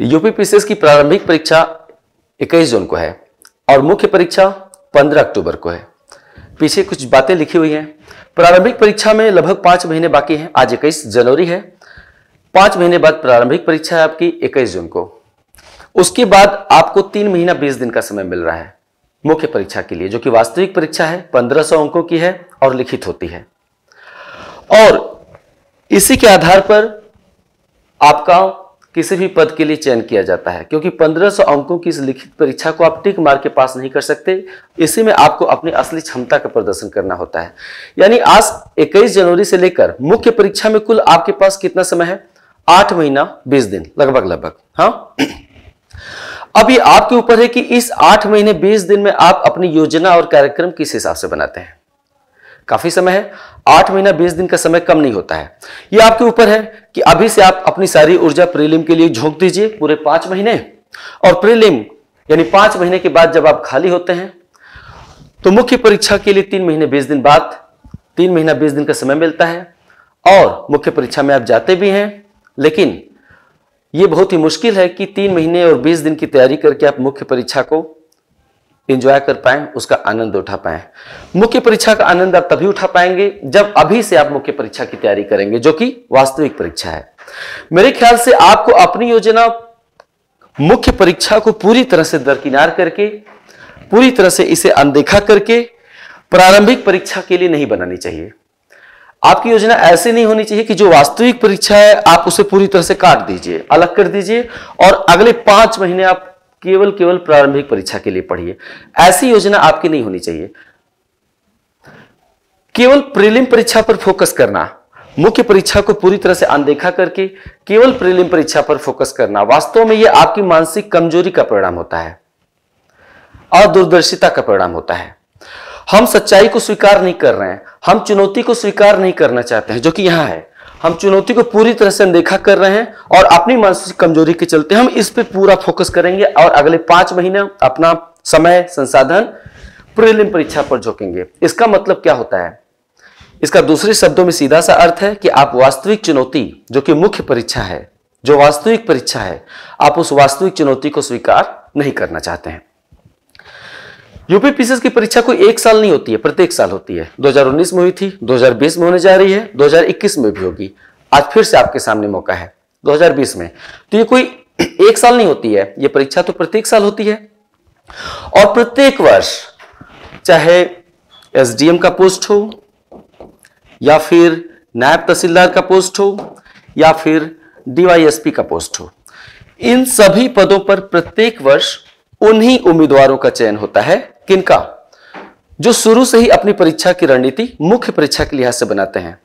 UPPCS की प्रारंभिक परीक्षा 21 जून को है और मुख्य परीक्षा 15 अक्टूबर को है। पीछे कुछ बातें लिखी हुई हैं। प्रारंभिक परीक्षा में लगभग पाँच महीने बाकी हैं। आज 21 जनवरी है। पाँच महीने बाद प्रारंभिक परीक्षा है आपकी 21 जून को। उसके बाद आपको तीन महीना बीस दिन का समय मिल रहा है मुख्य परीक्षा के लिए, जो कि वास्तविक परीक्षा है। 1500 अंकों की है और लिखित होती है। और इसी के आधार पर आपका किसी भी पद के लिए चयन किया जाता है, क्योंकि 1500 अंकों की इस लिखित परीक्षा को आप टिक मार के पास नहीं कर सकते। इसी में आपको अपनी असली क्षमता का प्रदर्शन करना होता है। यानी आज 21 जनवरी से लेकर मुख्य परीक्षा में कुल आपके पास कितना समय है? आठ महीना, बीस दिन, लगभग लगभग। हाँ? अब ये आपके ऊपर है कि इस आठ महीने, बीस दिन में आप अपनी योजना और कार्यक्रम किस हिसाब से बनाते हैं? काफ़ी समय है। आठ महीना, बीस दिन का समय कम नहीं होता है। यह आपके ऊपर है कि अभी से आप अपनी सारी ऊर्जा प्रीलिम के लिए झोंक दीजिए पूरे पाँच महीने। और प्रीलिम, यानी पाँच महीने के बाद जब आप खाली होते हैं तो मुख्य परीक्षा के लिए तीन महीने, बीस दिन बाद, तीन महीना, बीस दिन का समय मिलता है। और मुख्य परीक्षा में आप जाते भी हैं, लेकिन यह बहुत ही मुश्किल है कि तीन महीने और बीस दिन की तैयारी करके आप मुख्य परीक्षा को इंजॉय कर पाए, उसका आनंद उठा पाए। मुख्य परीक्षा का आनंद आप तभी उठा पाएँगे जब अभी से आप मुख्य परीक्षा की तैयारी करेंगे, जो कि वास्तविक परीक्षा है। मेरे ख्याल से आपको अपनी योजना मुख्य परीक्षा को पूरी तरह से दरकिनार करके, पूरी तरह से इसे अनदेखा करके प्रारंभिक परीक्षा के लिए नहीं बनानी चाहिए। आपकी योजना ऐसी नहीं होनी चाहिए कि जो वास्तविक परीक्षा है, आप उसे पूरी तरह से काट दीजिए, अलग कर दीजिए और अगले पाँच महीने आप केवल केवल प्रारंभिक परीक्षा के लिए पढ़िए। ऐसी योजना आपकी नहीं होनी चाहिए। केवल प्रीलिम परीक्षा पर फोकस करना, मुख्य परीक्षा को पूरी तरह से अनदेखा करके केवल प्रीलिम परीक्षा पर फोकस करना, वास्तव में यह आपकी मानसिक कमज़ोरी का परिणाम होता है। और दूरदर्शिता का परिणाम होता है। हम सच्चाई को स्वीकार नहीं कर रहे हैं, हम चुनौती को स्वीकार नहीं करना चाहते हैं, जो कि यहाँ है। हम चुनौती को पूरी तरह से अनदेखा कर रहे हैं और अपनी मानसिक कमज़ोरी के चलते हम इस पे पूरा फोकस करेंगे और अगले पाँच महीने अपना समय, संसाधन प्रीलिम परीक्षा पर झोंकेंगे। इसका मतलब क्या होता है? इसका दूसरे शब्दों में सीधा सा अर्थ है कि आप वास्तविक चुनौती, जो कि मुख्य परीक्षा है, जो वास्तविक परीक्षा है, आप उस वास्तविक चुनौती को स्वीकार नहीं करना चाहते हैं। यूपीपीसीएस की परीक्षा कोई एक साल नहीं होती है, प्रत्येक साल होती है। 2019 में हुई थी 2020 में होने जा रही है 2021 में भी होगी। आज फिर से आपके सामने मौका है 2020 में। तो ये कोई एक साल नहीं होती है, ये परीक्षा तो प्रत्येक साल होती है। और प्रत्येक वर्ष, चाहे एसडीएम का पोस्ट हो, या फिर नायब तहसीलदार का पोस्ट हो, या फिर डीवाईएसपी का पोस्ट हो, इन सभी पदों पर प्रत्येक वर्ष उन्हीं उम्मीदवारों का चयन होता है किनका? जो शुरू से ही अपनी परीक्षा की रणनीति मुख्य परीक्षा के लिहाज से बनाते हैं।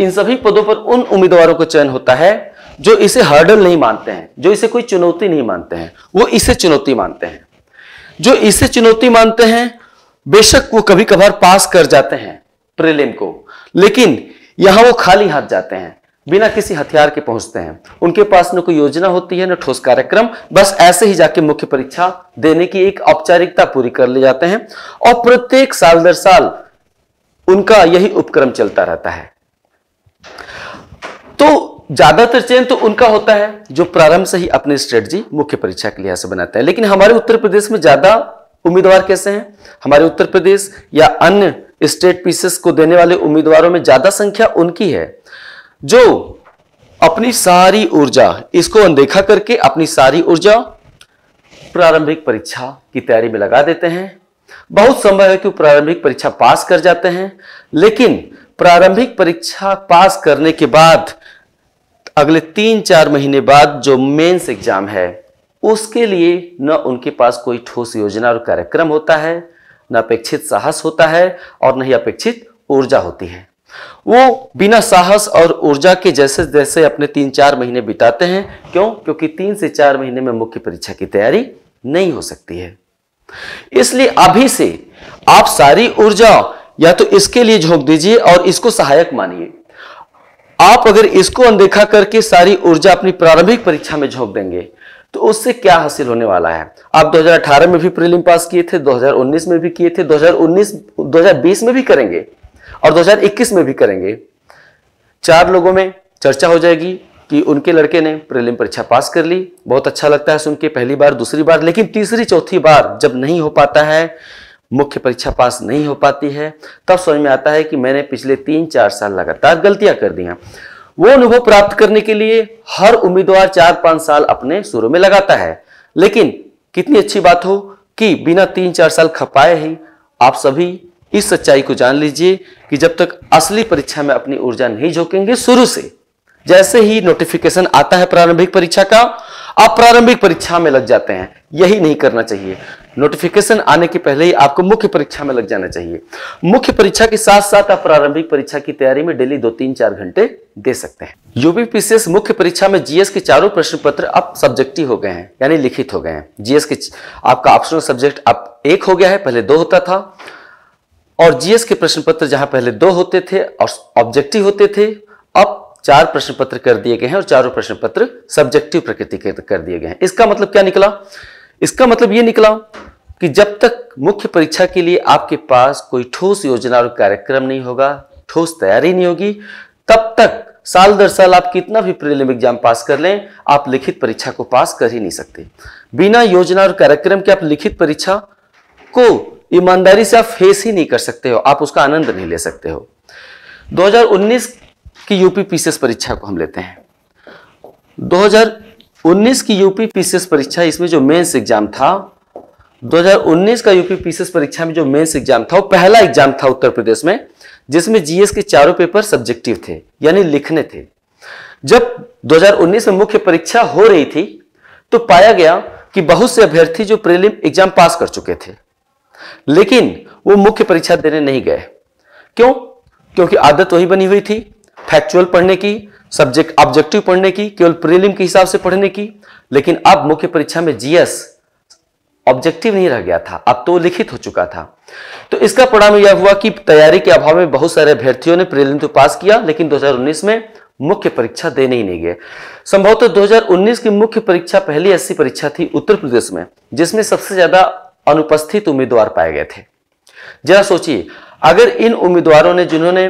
इन सभी पदों पर उन उम्मीदवारों का चयन होता है जो इसे हर्डल नहीं मानते हैं, जो इसे कोई चुनौती नहीं मानते हैं, वो इसे चुनौती मानते हैं। जो इसे चुनौती मानते हैं, बेशक वो कभी कभार पास कर जाते हैं, प्रीलिम को, लेकिन यहाँ वो खाली हाथ जाते हैं। बिना किसी हथियार के पहुँचते हैं। उनके पास न कोई योजना होती है, न ठोस कार्यक्रम, बस ऐसे ही जाके मुख्य परीक्षा देने की एक औपचारिकता पूरी कर ले जाते हैं और प्रत्येक साल दर साल उनका यही उपक्रम चलता रहता है। तो ज़्यादातर चयन तो उनका होता है, जो प्रारंभ से ही अपनी स्ट्रेटजी मुख्य परीक्षा के लिहाज से बनाते हैं। लेकिन हमारे उत्तर प्रदेश में ज़्यादा उम्मीदवार कैसे हैं? हमारे उत्तर प्रदेश या अन्य स्टेट पीसेस को देने वाले उम्मीदवारों में ज़्यादा संख्या उनकी है। जो अपनी सारी ऊर्जा, इसको अनदेखा करके अपनी सारी ऊर्जा प्रारंभिक परीक्षा की तैयारी में लगा देते हैं। बहुत संभव है कि वो प्रारंभिक परीक्षा पास कर जाते हैं, लेकिन प्रारंभिक परीक्षा पास करने के बाद, अगले तीन चार महीने बाद जो मेंस एग्ज़ाम है, उसके लिए न उनके पास कोई ठोस योजना और कार्यक्रम होता है, न अपेक्षित साहस होता है और न ही अपेक्षित ऊर्जा होती है। वो बिना साहस और ऊर्जा के जैसे जैसे अपने तीन चार महीने बिताते हैं। क्यों? क्योंकि तीन से चार महीने में मुख्य परीक्षा की तैयारी नहीं हो सकती है। इसलिए अभी से आप सारी ऊर्जा या तो इसके लिए झोंक दीजिए और इसको सहायक मानिए। आप अगर इसको अनदेखा करके सारी ऊर्जा अपनी प्रारंभिक परीक्षा में झोंक देंगे तो उससे क्या हासिल होने वाला है? आप 2018 में भी प्रीलिम पास किए थे 2019 में भी किए थे 2019 2020 में भी करेंगे। और 2021 में भी करेंगे। चार लोगों में चर्चा हो जाएगी कि उनके लड़के ने प्रीलिम परीक्षा पास कर ली। बहुत अच्छा लगता है सुन के, पहली बार, दूसरी बार, लेकिन तीसरी, चौथी बार जब नहीं हो पाता है, मुख्य परीक्षा पास नहीं हो पाती है, तब समझ में आता है कि मैंने पिछले तीन, चार साल लगातार गलतियाँ कर दी वो अनुभव प्राप्त करने के लिए हर उम्मीदवार चार, पाँच साल अपने शुरू में लगाता है। लेकिन कितनी अच्छी बात हो कि बिना तीन, चार साल खपाए ही आप सभी इस सच्चाई को जान लीजिए कि जब तक असली परीक्षा में अपनी ऊर्जा नहीं झोंकेंगे, शुरू से। जैसे ही नोटिफिकेशन आता है प्रारंभिक परीक्षा का, आप प्रारंभिक परीक्षा में लग जाते हैं। यही नहीं करना चाहिए। नोटिफिकेशन आने के पहले ही आपको मुख्य परीक्षा में लग जाना चाहिए। मुख्य परीक्षा के साथ साथ आप प्रारंभिक परीक्षा की तैयारी में डेली दो तीन चार घंटे दे सकते हैं। यूपीपीसीएस मुख्य परीक्षा में जीएस के चारों प्रश्न पत्र अब सब्जेक्टिव हो गए हैं, यानी लिखित हो गए हैं। जीएस के आपका ऑप्शनल सब्जेक्ट अब एक हो गया है, पहले दो होता था। और जीएस के प्रश्न पत्र जहाँ पहले दो होते थे और ऑब्जेक्टिव होते थे, अब चार प्रश्न पत्र कर दिए गए हैं और चारों प्रश्न पत्र सब्जेक्टिव प्रकृति के कर दिए गए हैं। इसका मतलब क्या निकला? इसका मतलब यह निकला कि जब तक मुख्य परीक्षा के लिए आपके पास कोई ठोस योजना और कार्यक्रम नहीं होगा, ठोस तैयारी नहीं होगी, तब तक साल दर साल आप कितना भी प्रीलिम एग्ज़ाम पास कर लें, आप लिखित परीक्षा को पास कर ही नहीं सकते। बिना योजना और कार्यक्रम के आप लिखित परीक्षा को ईमानदारी से आप फेस ही नहीं कर सकते हो, आप उसका आनंद नहीं ले सकते हो। 2019 की यूपी पीसीएस परीक्षा को हम लेते हैं। 2019 की यूपी पीसीएस परीक्षा इसमें जो मेंस एग्ज़ाम था 2019 का यूपी पीसीएस परीक्षा में जो मेंस एग्ज़ाम था, वो पहला एग्ज़ाम था उत्तर प्रदेश में, जिसमें जीएस के चारों पेपर सब्जेक्टिव थे, यानी लिखने थे। जब 2019 में मुख्य परीक्षा हो रही थी तो पाया गया कि बहुत से अभ्यर्थी जो प्रीलिम एग्ज़ाम पास कर चुके थे। लेकिन वो मुख्य परीक्षा देने नहीं गए। क्यों? क्योंकि आदत वही बनी हुई थी फैक्चुअल पढ़ने की सब्जेक्ट ऑब्जेक्टिव पढ़ने की, केवल प्रीलिम के हिसाब से पढ़ने की। लेकिन अब मुख्य परीक्षा में जीएस ऑब्जेक्टिव नहीं रह गया था, अब तो लिखित हो चुका था। तो इसका परिणाम यह हुआ कि तैयारी के अभाव में बहुत सारे अभ्यर्थियों ने प्रीलिम तो पास किया, लेकिन 2019 में मुख्य परीक्षा देने ही नहीं गए। संभवतः 2019 की मुख्य परीक्षा पहली ऐसी परीक्षा थी उत्तर प्रदेश में, जिसमें सबसे ज़्यादा अनुपस्थित उम्मीदवार पाए गए थे। जरा सोचिए, अगर इन उम्मीदवारों ने जिन्होंने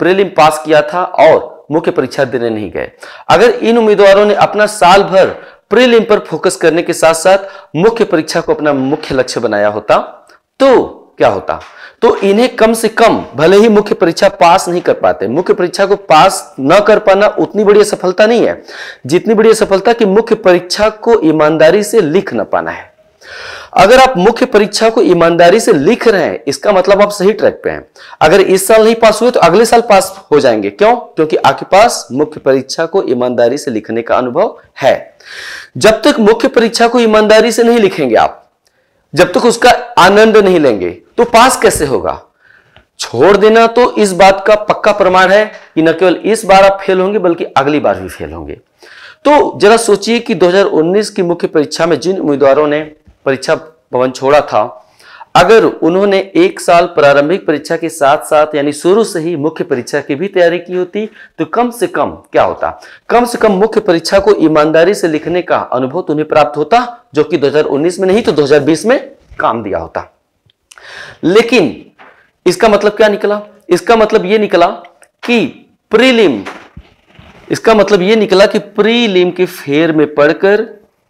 प्रीलिम पास किया था और मुख्य परीक्षा देने नहीं गए, अगर इन उम्मीदवारों ने अपना साल भर प्रीलिम पर फोकस करने के साथ साथ मुख्य परीक्षा को अपना मुख्य लक्ष्य बनाया होता तो क्या होता? तो इन्हें कम से कम भले ही मुख्य परीक्षा पास नहीं कर पाते, मुख्य परीक्षा को पास न कर पाना उतनी बड़ी सफलता नहीं है, जितनी बड़ी सफलता कि मुख्य परीक्षा को ईमानदारी से लिख न पाना है। अगर आप मुख्य परीक्षा को ईमानदारी से लिख रहे हैं, इसका मतलब आप सही ट्रैक पे हैं। अगर इस साल नहीं पास हुए तो अगले साल पास हो जाएँगे। क्यों? क्योंकि आपके पास मुख्य परीक्षा को ईमानदारी से लिखने का अनुभव है। जब तक मुख्य परीक्षा को ईमानदारी से नहीं लिखेंगे आप, जब तक उसका आनंद नहीं लेंगे तो पास कैसे होगा? छोड़ देना तो इस बात का पक्का प्रमाण है कि न केवल इस बार आप फेल होंगे, बल्कि अगली बार भी फेल होंगे। तो जरा सोचिए कि 2019 की मुख्य परीक्षा में जिन उम्मीदवारों ने परीक्षा भवन छोड़ा था। अगर उन्होंने एक साल प्रारंभिक परीक्षा के साथ साथ यानी शुरू से ही मुख्य परीक्षा की भी तैयारी की होती तो कम से कम क्या होता? कम से कम मुख्य परीक्षा को ईमानदारी से लिखने का अनुभव तो उन्हें प्राप्त होता, जो कि 2019 में नहीं तो 2020 में काम दिया होता। लेकिन इसका मतलब क्या निकला? इसका मतलब यह निकला कि प्रीलिम, इसका मतलब यह निकला कि प्रीलिम के फेर में पढ़कर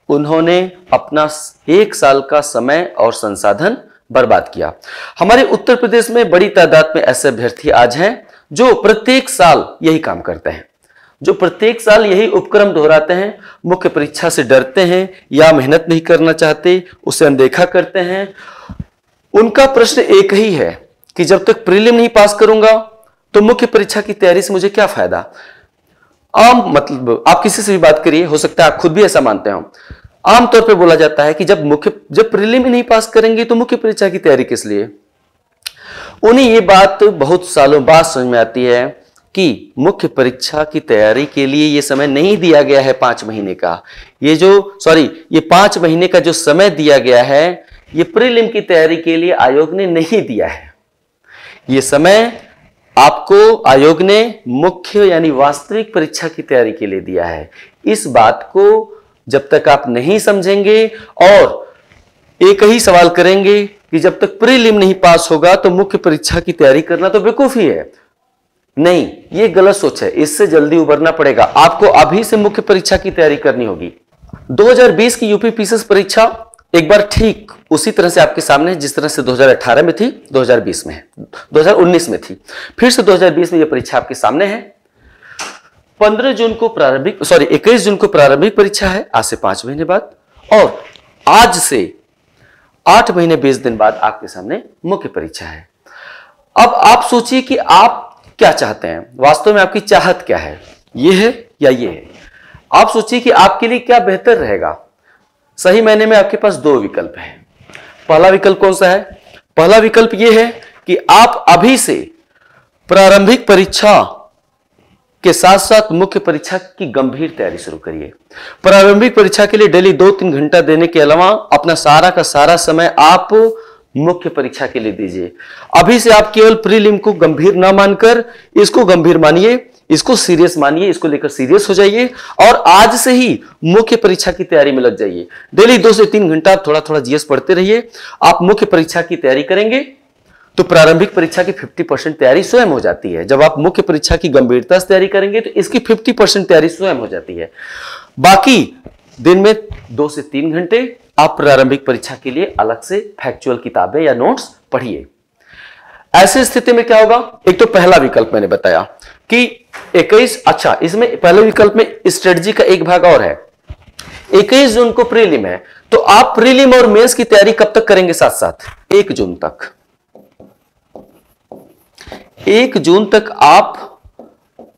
उन्होंने अपना एक साल का समय और संसाधन बर्बाद किया। हमारे उत्तर प्रदेश में बड़ी तादाद में ऐसे अभ्यर्थी आज हैं, जो प्रत्येक साल यही काम करते हैं। जो प्रत्येक साल यही उपक्रम दोहराते हैं, मुख्य परीक्षा से डरते हैं या मेहनत नहीं करना चाहते, उसे अनदेखा करते हैं। उनका प्रश्न एक ही है कि जब तक प्रीलिम नहीं पास करूँगा तो मुख्य परीक्षा की तैयारी से मुझे क्या फ़ायदा? आम मतलब आप किसी से भी बात करिए, हो सकता है आप खुद भी ऐसा मानते हो। आमतौर पे बोला जाता है कि जब मुख्य, जब प्रीलिम नहीं पास करेंगे तो मुख्य परीक्षा की तैयारी किस लिए? उन्हें ये बात बहुत सालों बाद समझ में आती है कि मुख्य परीक्षा की तैयारी के लिए ये समय नहीं दिया गया है पाँच महीने का। ये जो सॉरी ये पाँच महीने का जो समय दिया गया है, ये प्रीलिम की तैयारी के लिए आयोग ने नहीं दिया है। ये समय आपको आयोग ने मुख्य यानी वास्तविक परीक्षा की तैयारी के लिए दिया है। इस बात को जब तक आप नहीं समझेंगे और एक ही सवाल करेंगे कि जब तक प्रीलिम नहीं पास होगा तो मुख्य परीक्षा की तैयारी करना तो बेकूफी है नहीं, ये गलत सोच है। इससे जल्दी उबरना पड़ेगा। आपको अभी से मुख्य परीक्षा की तैयारी करनी होगी। 2020 की यूपी पीसीएस परीक्षा एक बार ठीक उसी तरह से आपके सामने जिस तरह से 2018 में थी 2020 में है 2019 में थी। फिर से 2020 में यह परीक्षा आपके सामने है। 15 जून को प्रारंभिक सॉरी 21 जून को प्रारंभिक परीक्षा है, आज से पाँच महीने बाद, और आज से आठ महीने बीस दिन बाद आपके सामने मुख्य परीक्षा है। अब आप सोचिए कि आप क्या चाहते हैं, वास्तव में आपकी चाहत क्या है? ये है या ये है? आप सोचिए कि आपके लिए क्या बेहतर रहेगा? सही महीने में आपके पास दो विकल्प है। पहला विकल्प कौन सा है? पहला विकल्प यह है कि आप अभी से प्रारंभिक परीक्षा के साथ साथ मुख्य परीक्षा की गंभीर तैयारी शुरू करिए। प्रारंभिक परीक्षा के लिए डेली दो तीन घंटा देने के अलावा अपना सारा का सारा समय आप मुख्य परीक्षा के लिए दीजिए। अभी से आप केवल प्रीलिम को गंभीर ना मानकर इसको गंभीर मानिए, इसको सीरियस मानिए, इसको लेकर सीरियस हो जाइए और आज से ही मुख्य परीक्षा की तैयारी में लग जाइए। डेली दो से तीन घंटा थोड़ा थोड़ा जीएस पढ़ते रहिए, आप मुख्य परीक्षा की तैयारी करेंगे तो प्रारंभिक परीक्षा की 50 परसेंट तैयारी स्वयं हो जाती है। जब आप मुख्य परीक्षा की गंभीरता से तैयारी करेंगे तो इसकी 50 परसेंट तैयारी स्वयं हो जाती है। बाकी दिन में दो से तीन घंटे आप प्रारंभिक परीक्षा के लिए अलग से फैक्चुअल किताबें या नोट्स पढ़िए। ऐसी स्थिति में क्या होगा? एक तो पहला विकल्प मैंने बताया कि 21 अच्छा इसमें पहले विकल्प में स्ट्रेटजी का एक भाग और है। 21 जून को प्रीलिम है तो आप प्रीलिम और मेंस की तैयारी कब तक करेंगे साथ साथ एक जून तक। एक जून तक आप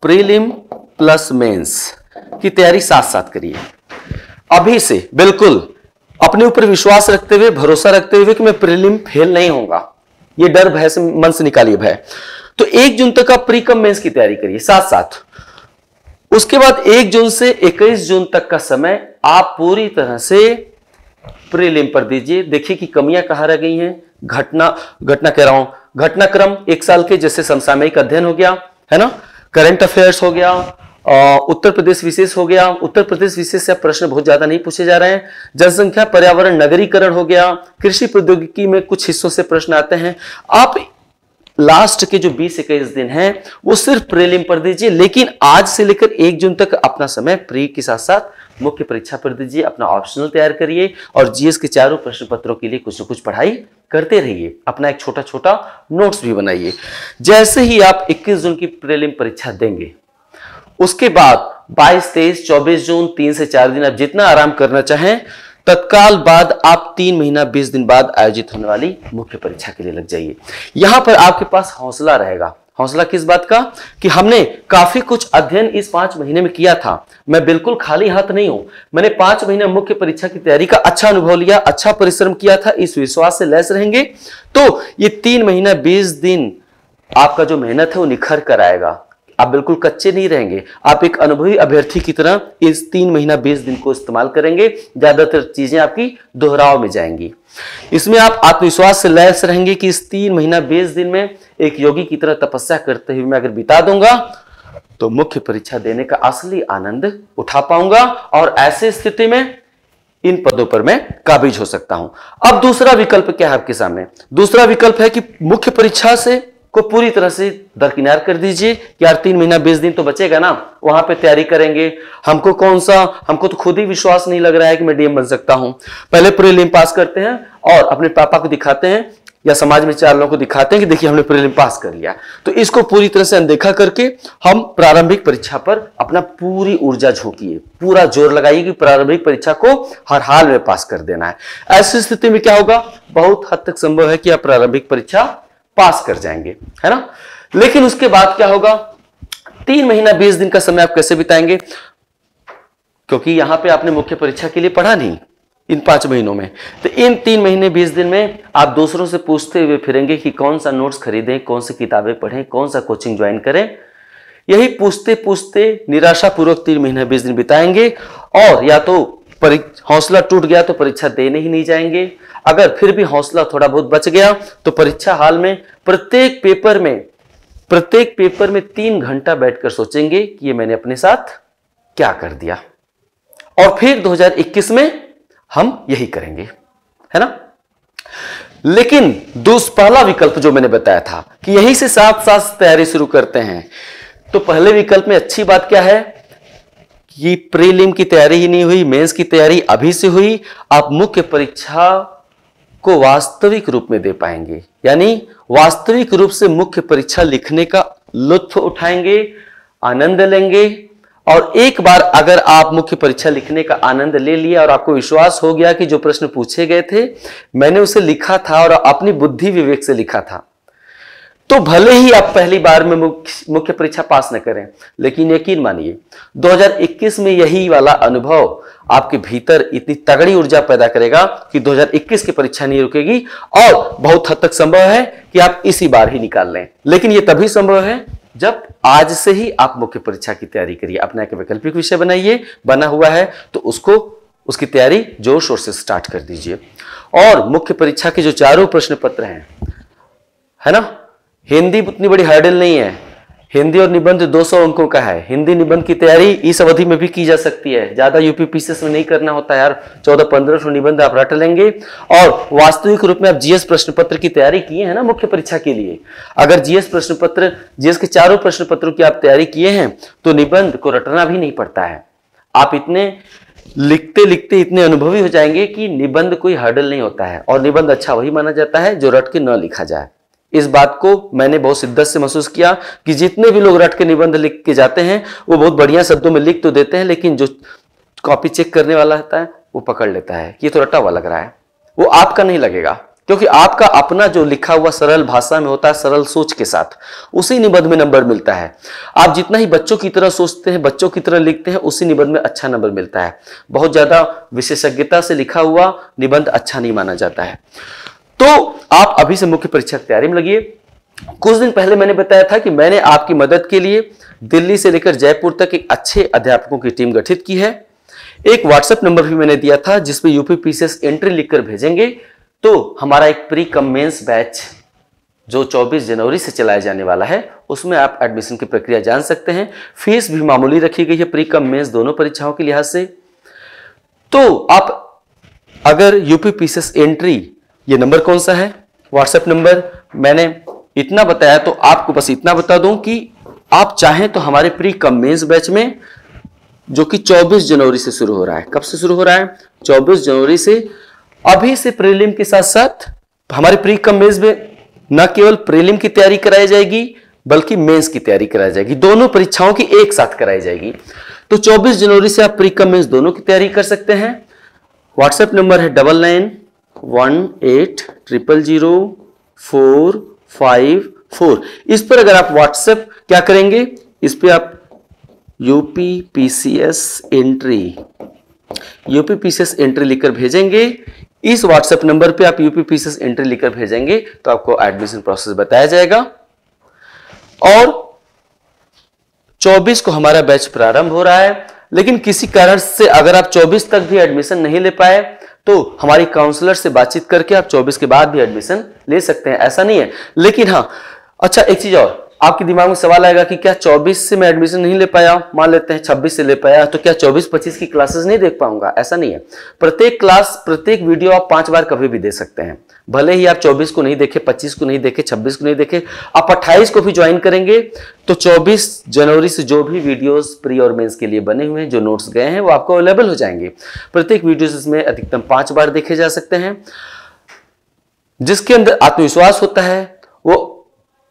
प्रीलिम प्लस मेंस की तैयारी साथ साथ करिए। अभी से बिल्कुल अपने ऊपर विश्वास रखते हुए, भरोसा रखते हुए कि मैं प्रीलिम फेल नहीं होगा ये डर, भय से मन से निकालिए भय। तो एक जून तक आप प्री कम मेंस की तैयारी करिए साथ साथ उसके बाद एक जून से इक्कीस जून तक का समय आप पूरी तरह से प्रीलिम पर दीजिए। देखिए कि कमियाँ कहाँ रह गई हैं। घटना घटना कह रहा हूँ। घटनाक्रम एक साल के जैसे समसामयिक अध्ययन हो गया, है ना? करंट अफेयर्स हो गया उत्तर प्रदेश विशेष हो गया। उत्तर प्रदेश विशेष से प्रश्न बहुत ज़्यादा नहीं पूछे जा रहे हैं। जनसंख्या, पर्यावरण, नगरीकरण हो गया। कृषि प्रौद्योगिकी में कुछ हिस्सों से प्रश्न आते हैं। आप लास्ट के जो 20 इक्कीस दिन हैं, वो सिर्फ़ प्रीलिम पर दीजिए। लेकिन आज से लेकर एक जून तक अपना समय प्री के साथ साथ मुख्य परीक्षा पर दीजिए अपना ऑप्शनल तैयार करिए और जीएस के चारों प्रश्न पत्रों के लिए कुछ न कुछ पढ़ाई करते रहिए। अपना एक छोटा छोटा नोट्स भी बनाइए। जैसे ही आप 21 जून की प्रीलिम परीक्षा देंगे उसके बाद 22, 23, 24 जून तीन से चार दिन आप जितना आराम करना चाहें तत्काल बाद आप तीन महीना बीस दिन बाद आयोजित होने वाली मुख्य परीक्षा के लिए लग जाइए। यहाँ पर आपके पास हौसला रहेगा। हौसला किस बात का? कि हमने काफ़ी कुछ अध्ययन इस पाँच महीने में किया था। मैं बिल्कुल खाली हाथ नहीं हूँ। मैंने पाँच महीने मुख्य परीक्षा की तैयारी का अच्छा अनुभव लिया अच्छा परिश्रम किया था, इस विश्वास से लैस रहेंगे। तो ये तीन महीना, बीस दिन आपका जो मेहनत है वो निखर कर आएगा। आप बिल्कुल कच्चे नहीं रहेंगे। आप एक अनुभवी अभ्यर्थी की तरह इस तीन महीना बीस दिन को इस्तेमाल करेंगे। ज़्यादातर चीज़ें आपकी दोहराव में जाएँगी। इसमें आप आत्मविश्वास से लैस रहेंगे कि इस तीन महीना बीस दिन में एक योगी की तरह तपस्या करते हुए मैं अगर बिता दूँगा तो मुख्य परीक्षा देने का असली आनंद उठा पाऊँगा और ऐसे स्थिति में इन पदों पर मैं काबिज हो सकता हूँ। अब दूसरा विकल्प क्या है आपके सामने? दूसरा विकल्प है कि मुख्य परीक्षा से को पूरी तरह से दरकिनार कर दीजिए यार तीन महीना, बीस दिन तो बचेगा ना, वहाँ पे तैयारी करेंगे। हमको कौन सा, हमको तो खुद ही विश्वास नहीं लग रहा है कि मैं डीएम बन सकता हूँ। पहले प्रीलिम पास करते हैं और अपने पापा को दिखाते हैं, या समाज में चार लोगों को दिखाते हैं कि देखिए हमने प्रीलिम पास कर लिया। तो इसको पूरी तरह से अनदेखा करके हम प्रारंभिक परीक्षा पर अपना पूरी ऊर्जा झोंकिए। पूरा ज़ोर लगाइए कि प्रारंभिक परीक्षा को हर हाल में पास कर देना है। ऐसी स्थिति में क्या होगा? बहुत हद तक संभव है कि आप प्रारंभिक परीक्षा पास कर जाएँगे, है ना? लेकिन उसके बाद क्या होगा? तीन महीना बीस दिन का समय आप कैसे बिताएँगे? क्योंकि यहाँ पे आपने मुख्य परीक्षा के लिए पढ़ा नहीं इन पाँच महीनों में। तो इन तीन महीने बीस दिन में आप दूसरों से पूछते हुए फिरेंगे कि कौन सा नोट्स खरीदें, कौन सी किताबें पढ़ें, कौन सा कोचिंग ज्वाइन करें। यही पूछते पूछते निराशापूर्वक तीन महीने बीस दिन बिताएँगे और या तो हौसला टूट गया तो परीक्षा देने ही नहीं जाएँगे। अगर फिर भी हौसला थोड़ा बहुत बच गया तो परीक्षा हाल में प्रत्येक पेपर में प्रत्येक पेपर में तीन घंटा बैठकर सोचेंगे कि ये मैंने अपने साथ क्या कर दिया। और फिर 2021 में हम यही करेंगे, है ना? लेकिन दूस पहला विकल्प जो मैंने बताया था कि यहीं से साथ साथ तैयारी शुरू करते हैं। तो पहले विकल्प में अच्छी बात क्या है? कि प्रीलिम की तैयारी ही नहीं हुई, मेंस की तैयारी अभी से हुई। आप मुख्य परीक्षा को वास्तविक रूप में दे पाएँगे। यानी वास्तविक रूप से मुख्य परीक्षा लिखने का लुत्फ उठाएँगे, आनंद लेंगे। और एक बार अगर आप मुख्य परीक्षा लिखने का आनंद ले लिया और आपको विश्वास हो गया कि जो प्रश्न पूछे गए थे, मैंने उसे लिखा था और अपनी बुद्धि विवेक से लिखा था। तो भले ही आप पहली बार में मुख्य परीक्षा पास न करें, लेकिन यकीन मानिए 2021 में यही वाला अनुभव आपके भीतर इतनी तगड़ी ऊर्जा पैदा करेगा कि 2021 की परीक्षा नहीं रुकेगी और बहुत हद तक संभव है कि आप इसी बार ही निकाल लें। लेकिन यह तभी संभव है जब आज से ही आप मुख्य परीक्षा की तैयारी करिए। अपना एक वैकल्पिक विषय बनाइए, बना हुआ है तो उसको, उसकी तैयारी ज़ोर शोर से स्टार्ट कर दीजिए। और मुख्य परीक्षा के जो चारों प्रश्न पत्र हैं, है ना? हिंदी उतनी बड़ी हर्डल नहीं है। हिंदी और निबंध 200 अंकों का है। हिंदी निबंध की तैयारी इस अवधि में भी की जा सकती है। ज़्यादा यूपी पीसीएस में नहीं करना होता यार। चौदह पंद्रह सौ निबंध आप रट लेंगे। और वास्तविक रूप में आप जीएस प्रश्न पत्र की तैयारी किए हैं ना मुख्य परीक्षा के लिए। अगर जीएस प्रश्न पत्र जीएस के चारों प्रश्न पत्रों की आप तैयारी किए हैं तो निबंध को रटना भी नहीं पड़ता है। आप इतने लिखते लिखते इतने अनुभवी हो जाएँगे कि निबंध कोई हर्डल नहीं होता है। और निबंध अच्छा वही माना जाता है जो रट के न लिखा जाए। इस बात को मैंने बहुत शिद्दत से महसूस किया कि जितने भी लोग रट के निबंध लिख के जाते हैं, वो बहुत बढ़िया शब्दों में लिख तो देते हैं, लेकिन जो कॉपी चेक करने वाला होता है, वो पकड़ लेता है। कि ये तो रटा हुआ लग रहा है। वो आपका नहीं लगेगा, क्योंकि आपका अपना जो लिखा हुआ सरल भाषा में होता है, सरल सोच के साथ, उसी निबंध में नंबर मिलता है। आप जितना ही बच्चों की तरह सोचते हैं, बच्चों की तरह लिखते हैं, उसी निबंध में अच्छा नंबर मिलता है। बहुत ज़्यादा विशेषज्ञता से लिखा हुआ निबंध अच्छा नहीं माना जाता है। तो आप अभी से मुख्य परीक्षा तैयारी में लगिए कुछ दिन पहले मैंने बताया था कि मैंने आपकी मदद के लिए दिल्ली से लेकर जयपुर तक एक अच्छे अध्यापकों की टीम गठित की है। एक व्हाट्सएप नंबर भी मैंने दिया था जिसपे यूपी पीसीएस एंट्री लिखकर भेजेंगे। तो हमारा एक प्री कमेंस बैच जो 24 जनवरी से चलाया जाने वाला है, उसमें आप एडमिशन की प्रक्रिया जान सकते हैं। फ़ीस भी मामूली रखी गई है प्री कम मेंस दोनों परीक्षाओं के लिहाज से। तो आप, अगर यूपी पीसीएस एंट्री ये नंबर कौन सा है? WhatsApp number. मैंने इतना बताया तो आपको बस इतना बता दूँ कि आप चाहें तो हमारे प्री कमेंस बैच में, जो कि 24 जनवरी से शुरू हो रहा है। कब से शुरू हो रहा है? 24 जनवरी से। अभी से प्रीलिम के साथ साथ हमारे प्री कमेंस में न केवल प्रीलिम की तैयारी कराई जाएगी, बल्कि मेंस की तैयारी कराई जाएगी। दोनों परीक्षाओं की एक साथ कराई जाएगी। तो 24 जनवरी से आप प्री कमेंस दोनों की तैयारी कर सकते हैं। व्हाट्सएप नंबर है double nine one eight triple zero four five four इस पर अगर आप व्हाट्सएप क्या करेंगे, इस पर आप UP PCS entry UP PCS entry लिखकर भेजेंगे। इस व्हाट्सएप नंबर पे आप यूपी पीसीएस एंट्री लिखकर भेजेंगे तो आपको एडमिशन प्रोसेस बताया जाएगा। और 24 को हमारा बैच प्रारंभ हो रहा है, लेकिन किसी कारण से अगर आप 24 तक भी एडमिशन नहीं ले पाए तो हमारी काउंसलर से बातचीत करके आप 24 के बाद भी एडमिशन ले सकते हैं। ऐसा नहीं है। लेकिन हाँ अच्छा एक चीज़ और। आपके दिमाग में सवाल आएगा कि क्या 24 से मैं एडमिशन नहीं ले पाया? मान लेते हैं 26 से ले पाया तो क्या 24-25 की क्लासेस नहीं देख पाऊँगा? ऐसा नहीं है। प्रत्येक क्लास प्रत्येक वीडियो आप पाँच बार कभी भी दे सकते हैं। भले ही आप 24 को नहीं देखे 25 को नहीं देखे 26 को नहीं देखे, आप 28 को भी ज्वाइन करेंगे तो 24 जनवरी से जो भी वीडियोस प्री और मेंस के लिए बने हुए हैं, जो नोट्स गए हैं, वो आपको अवेलेबल हो जाएँगे। प्रत्येक वीडियो इसमें अधिकतम पाँच बार देखे जा सकते हैं। जिसके अंदर आत्मविश्वास होता है, वो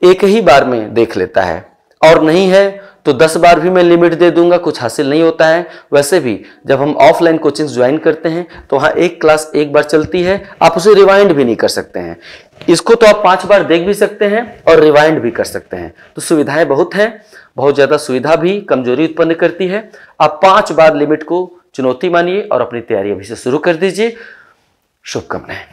एक ही बार में देख लेता है। और नहीं है तो दस बार भी मैं लिमिट दे दूँगा, कुछ हासिल नहीं होता है। वैसे भी, जब हम ऑफलाइन कोचिंग ज्वाइन करते हैं तो वहाँ एक क्लास एक बार चलती है, आप उसे रिवाइंड भी नहीं कर सकते हैं। इसको तो आप पाँच बार देख भी सकते हैं और रिवाइंड भी कर सकते हैं। तो सुविधाएँ बहुत हैं, बहुत ज़्यादा सुविधा भी कमज़ोरी उत्पन्न करती है। आप पाँच बार लिमिट को चुनौती मानिए और अपनी तैयारी अभी से शुरू कर दीजिए। शुभकामनाएँ।